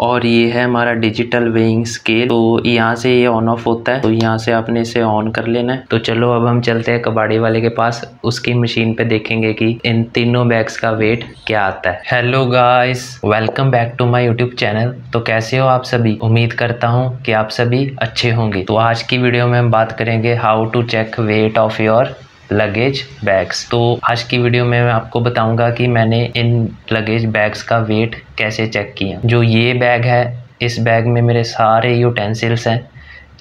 और ये है हमारा डिजिटल वेइंग स्केल तो यहाँ से ये ऑन ऑफ़ होता है तो यहाँ से आपने इसे ऑन कर लेना है। तो चलो अब हम चलते हैं कबाड़ी वाले के पास। उसकी मशीन पे देखेंगे कि इन तीनों बैग्स का वेट क्या आता है। Hello guys welcome back to my YouTube channel तो कैसे हो आप सभी? उम्मीद करता हूँ कि आप सभी अच्छे होंगे। तो आज की वीडियो में हम बात करेंगे how to check weight of your luggage bags तो आज की वीडियो में मैं आपको बताऊँगा कि मैंने इन लगेज बैग्स का वेट कैसे चेक किया। जो ये बैग है, इस बैग में मेरे सारे यूटेंसिल्स हैं।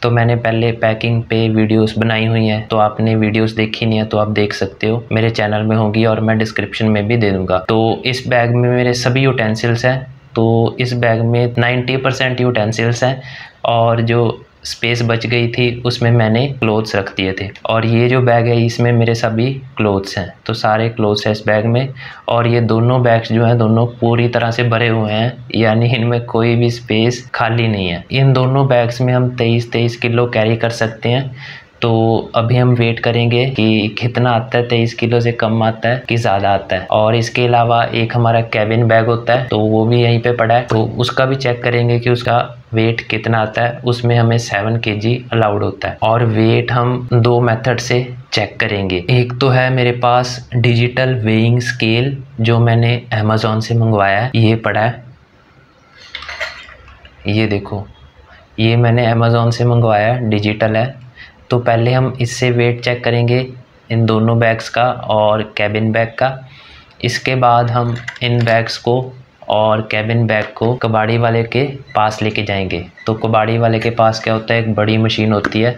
तो मैंने पहले पैकिंग पे वीडियोस बनाई हुई हैं। तो आपने वीडियोस देखी नहीं है तो आप देख सकते हो। मेरे चैनल में होगी और मैं डिस्क्रिप्शन में भी दे दूँगा। तो इस बैग में मेरे सभी यूटेंसिल्स हैं। तो इस बैग में 90 परसेंट यूटेंसिल्स हैं। और जो स्पेस बच गई थी, उसमें मैंने क्लोथ्स रख दिए थे। और ये जो बैग है, इसमें मेरे सभी क्लोथ्स हैं। तो सारे क्लोथ्स हैं इस बैग में। और ये दोनों बैग्स जो हैं, दोनों पूरी तरह से भरे हुए हैं। यानी इनमें कोई भी स्पेस खाली नहीं है। इन दोनों बैग्स में हम तेईस तेईस किलो कैरी कर सकते हैं। तो अभी हम वेट करेंगे कि कितना आता है, तेईस किलो से कम आता है कि ज़्यादा आता है। और इसके अलावा एक हमारा कैबिन बैग होता है तो वो भी यहीं पे पड़ा है। तो उसका भी चेक करेंगे कि उसका वेट कितना आता है। उसमें हमें सेवन के जी अलाउड होता है। और वेट हम दो मेथड से चेक करेंगे। एक तो है मेरे पास डिजिटल वेइंग स्केल जो मैंने अमेज़ोन से मंगवाया है। ये पड़ा है। ये देखो, ये मैंने अमेज़ोन से मंगवाया डिजिटल है। तो पहले हम इससे वेट चेक करेंगे इन दोनों बैग्स का और कैबिन बैग का। इसके बाद हम इन बैग्स को और कैबिन बैग को कबाड़ी वाले के पास लेके जाएँगे। तो कबाड़ी वाले के पास क्या होता है? एक बड़ी मशीन होती है।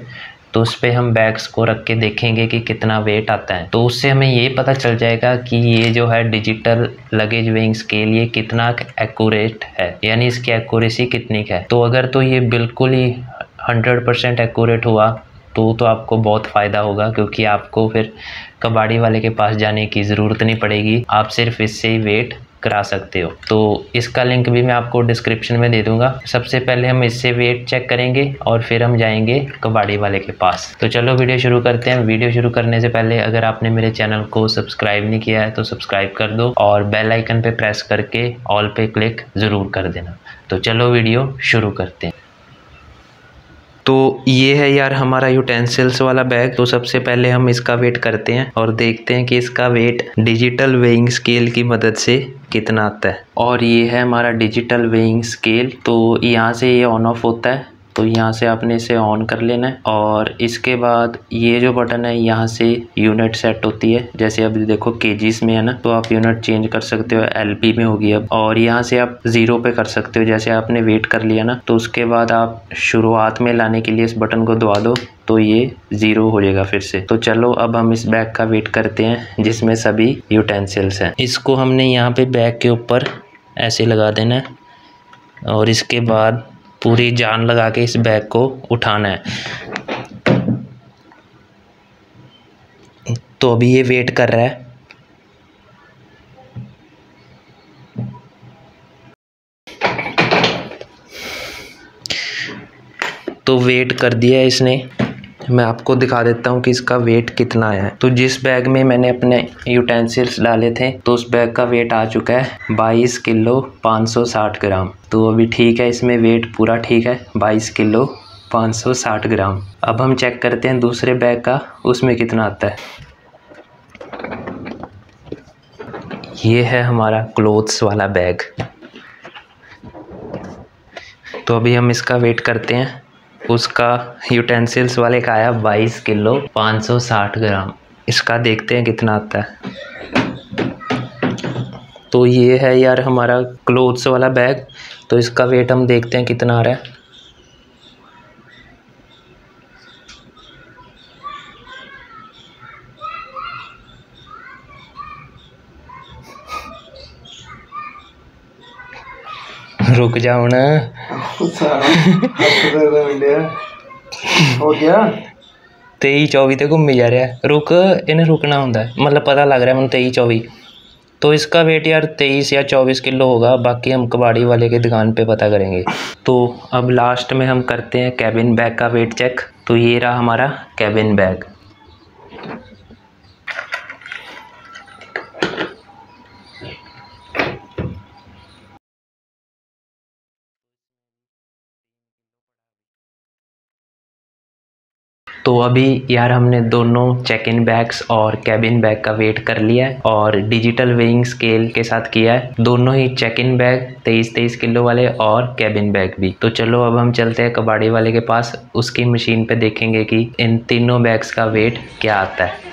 तो उस पर हम बैग्स को रख के देखेंगे कि कितना वेट आता है। तो उससे हमें ये पता चल जाएगा कि ये जो है डिजिटल लगेज वेइंग स्केल ये कितना एक्यूरेट है। यानी इसकी एक्यूरेसी कितनी है। तो अगर तो ये बिल्कुल ही हंड्रेड परसेंट एक्यूरेट हुआ तो तो आपको बहुत फ़ायदा होगा, क्योंकि आपको फिर कबाड़ी वाले के पास जाने की ज़रूरत नहीं पड़ेगी। आप सिर्फ़ इससे ही वेट करा सकते हो। तो इसका लिंक भी मैं आपको डिस्क्रिप्शन में दे दूँगा। सबसे पहले हम इससे वेट चेक करेंगे और फिर हम जाएँगे कबाड़ी वाले के पास। तो चलो वीडियो शुरू करते हैं। वीडियो शुरू करने से पहले अगर आपने मेरे चैनल को सब्सक्राइब नहीं किया है तो सब्सक्राइब कर दो और बेल आइकन पे प्रेस करके ऑल पे क्लिक ज़रूर कर देना। तो चलो वीडियो शुरू करते हैं। तो ये है यार हमारा यूटेंसिल्स वाला बैग तो सबसे पहले हम इसका वेट करते हैं और देखते हैं कि इसका वेट डिजिटल वेइंग स्केल की मदद से कितना आता है। और ये है हमारा डिजिटल वेइंग स्केल तो यहाँ से ये ऑन ऑफ़ होता है। तो यहाँ से आपने इसे ऑन कर लेना है और इसके बाद ये जो बटन है, यहाँ से यूनिट सेट होती है। जैसे अब देखो केजीज में है ना तो आप यूनिट चेंज कर सकते हो एलपी में होगी अब। और यहाँ से आप ज़ीरो पे कर सकते हो, जैसे आपने वेट कर लिया ना तो उसके बाद आप शुरुआत में लाने के लिए इस बटन को दबा दो तो ये ज़ीरो हो जाएगा फिर से। तो चलो, अब हम इस बैग का वेट करते हैं, जिसमें सभी यूटेंसिल्स हैं। इसको हमने यहाँ पे बैग के ऊपर ऐसे लगा देना है और इसके बाद पूरी जान लगा के इस बैग को उठाना है। तो अभी ये वेट कर रहा है। तो वेट कर दिया इसने। मैं आपको दिखा देता हूँ कि इसका वेट कितना है। तो जिस बैग में मैंने अपने यूटेंसिल्स डाले थे तो उस बैग का वेट आ चुका है 22 किलो 560 ग्राम। तो अभी ठीक है, इसमें वेट पूरा ठीक है 22 किलो 560 ग्राम। अब हम चेक करते हैं दूसरे बैग का, उसमें कितना आता है। ये है हमारा क्लोथ्स वाला बैग तो अभी हम इसका वेट करते हैं। उसका यूटेंसिल्स वाले का आया बाईस किलो, पाँच सौ साठ ग्राम। इसका देखते हैं कितना आता है। तो ये है यार हमारा क्लोथ्स वाला बैग तो इसका वेट हम देखते हैं कितना आ रहा है। रुक जाओ ना। ਹੋ ਗਿਆ ਤੇਈ चौबी ਤੇ घूमी जा रहा है रुक इन्हें रुकना होता है मतलब पता लग रहा है मैं तेई चौबी तो इसका वेट यार तेईस या चौबीस किलो होगा बाकी हम कबाड़ी वाले की दुकान पे पता करेंगे तो अब लास्ट में हम करते हैं कैबिन बैग का वेट चेक तो ये रहा हमारा कैबिन बैग तो अभी यार हमने दोनों चेक इन बैग्स और कैबिन बैग का वेट कर लिया है और डिजिटल वेइंग स्केल के साथ किया है। दोनों ही चेक इन बैग तेईस तेईस किलो वाले और कैबिन बैग भी। तो चलो अब हम चलते हैं कबाड़ी वाले के पास। उसकी मशीन पे देखेंगे कि इन तीनों बैग्स का वेट क्या आता है।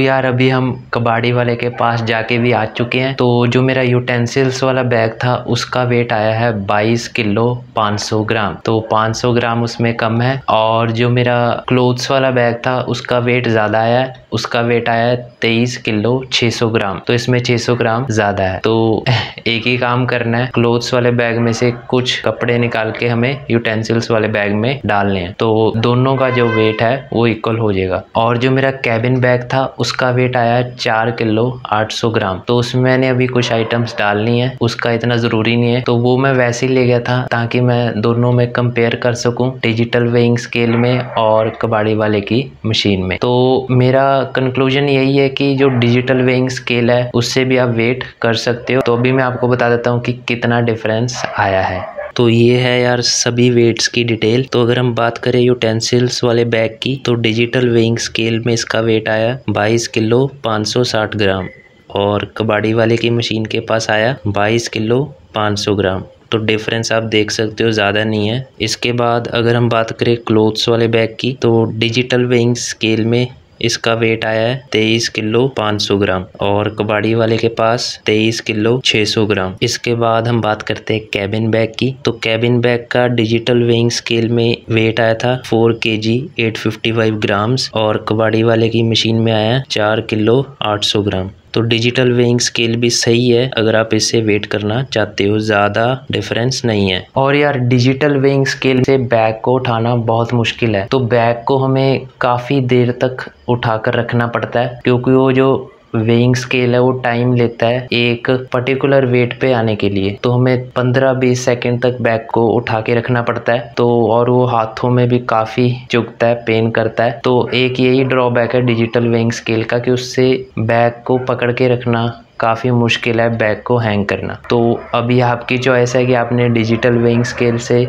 यार, अभी हम कबाड़ी वाले के पास जाके भी आ चुके हैं। तो जो मेरा यूटेंसिल्स वाला बैग था, उसका वेट आया है 22 किलो 500 ग्राम। तो 500 ग्राम उसमें कम है और जो मेरा क्लोथ्स वाला बैग था, उसका वेट ज़्यादा आया है। उसका वेट आया है तेईस किलो 600 ग्राम। तो इसमें 600 ग्राम ज़्यादा है। तो एक ही काम करना है। क्लोथ्स वाले बैग में से कुछ कपड़े निकाल के हमें यूटेंसिल्स वाले बैग में डालने हैं। तो दोनों का जो वेट है, वो इक्वल हो जाएगा। और जो मेरा कैबिन बैग था उसका वेट आया है चार किलो, आठ सौ ग्राम। तो उसमें मैंने अभी कुछ आइटम्स डालनी है, उसका इतना ज़रूरी नहीं है। तो वो मैं वैसे ही ले गया था, ताकि मैं दोनों में कंपेयर कर सकूँ डिजिटल वेइंग स्केल में और कबाड़ी वाले की मशीन में। तो मेरा कंक्लूजन यही है कि जो डिजिटल वेइंग स्केल है, उससे भी आप वेट कर सकते हो। तो अभी मैं आपको बता देता हूँ कि कितना डिफरेंस आया है। तो ये है यार सभी वेट्स की डिटेल तो अगर हम बात करें यूटेंसिल्स वाले बैग की तो डिजिटल वेइंग स्केल में इसका वेट आया 22 किलो 560 ग्राम और कबाड़ी वाले की मशीन के पास आया 22 किलो 500 ग्राम। तो डिफरेंस आप देख सकते हो, ज़्यादा नहीं है। इसके बाद अगर हम बात करें क्लोथ्स वाले बैग की तो डिजिटल वेइंग स्केल में इसका वेट आया है तेईस किलो पाँच सौ ग्राम और कबाड़ी वाले के पास तेईस किलो छः सौ ग्राम। इसके बाद हम बात करते हैं कैबिन बैग की। तो कैबिन बैग का डिजिटल वेइंग स्केल में वेट आया था four K G eight fifty five grams और कबाड़ी वाले की मशीन में आया चार किलो आठ सौ ग्राम। तो डिजिटल वेइंग स्केल भी सही है, अगर आप इसे वेट करना चाहते हो, ज़्यादा डिफरेंस नहीं है। और यार, डिजिटल वेइंग स्केल से बैग को उठाना बहुत मुश्किल है। तो बैग को हमें काफ़ी देर तक उठा कर रखना पड़ता है, क्योंकि वो जो वेइंग स्केल है, वो टाइम लेता है एक पर्टिकुलर वेट पे आने के लिए। तो हमें 15-20 सेकंड तक बैग को उठा के रखना पड़ता है। तो और वो हाथों में भी काफ़ी चुगता है पेन करता है। तो एक यही ड्रॉबैक है डिजिटल वेइंग स्केल का कि उससे बैग को पकड़ के रखना काफ़ी मुश्किल है बैग को हैंग करना। तो अभी आपकी चॉइस है कि आपने डिजिटल वेइंग स्केल से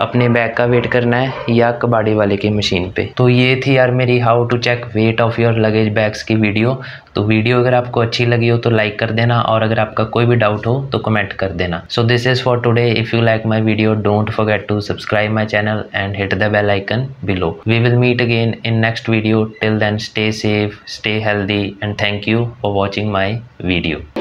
अपने बैग का वेट करना है या कबाड़ी वाले की मशीन पे। तो ये थी यार मेरी how to check weight of your luggage bags की वीडियो। तो वीडियो अगर आपको अच्छी लगी हो तो लाइक कर देना और अगर आपका कोई भी डाउट हो तो कमेंट कर देना। So this is for today if you like my video don't forget to subscribe my channel and hit the bell icon below we will meet again in next video till then stay safe stay healthy and thank you for watching my video